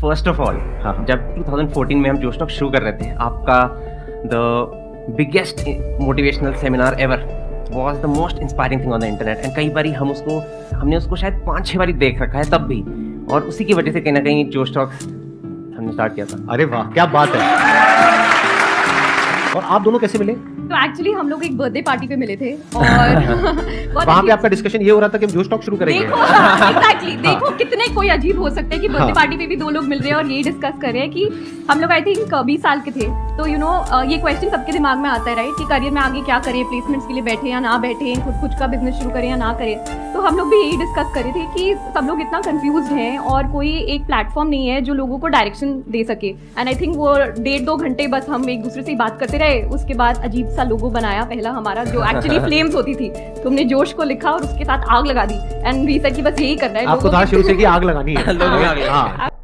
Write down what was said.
First of all. जब 2014 में हम जो स्टॉक शुरू कर रहे थे, आपका the biggest motivational seminar ever was the most inspiring thing on the internet and कई बार हम उसको, हमने उसको शायद पाँच छः बारी देख रखा है तब भी। और उसी की वजह से कहीं ना कहीं जो स्टॉक हमने स्टार्ट किया था। अरे वाह, क्या बात है। आप दोनों कैसे मिले तो एक्चुअली हम लोग एक बर्थडे पार्टी पे मिले थे और वहाँ पे आपका डिस्कशन ये हो रहा था कि हम जोश टॉक शुरू करेंगे देखो हाँ। देखो कितने कोई अजीब हो सकते हैं कि बर्थडे हाँ। पार्टी पे भी दो लोग मिल रहे हैं और ये डिस्कस कर रहे हैं कि हम लोग आई थिंक बीस साल के थे तो यू नो ये क्वेश्चन सबके दिमाग में आता है राइट कि करियर में आगे क्या करें प्लेसमेंट्स के लिए बैठे या ना बैठे खुद कुछ का बिज़नेस शुरू करें या ना करें। तो हम लोग भी यही डिस्कस कर रहे थे कि सब लोग इतना कंफ्यूज हैं और कोई एक प्लेटफॉर्म नहीं है जो लोगों को डायरेक्शन दे सके। एंड आई थिंक वो डेढ़ दो घंटे बस हम एक दूसरे से बात करते रहे। उसके बाद अजीब सा लोगो बनाया पहला हमारा जो एक्चुअली फ्लेम्स होती थी। तो हमने जोश को लिखा और उसके साथ आग लगा दी। एंड वी सर की बस यही करना है आपको शुरू से कि आग लगानी। हाँ।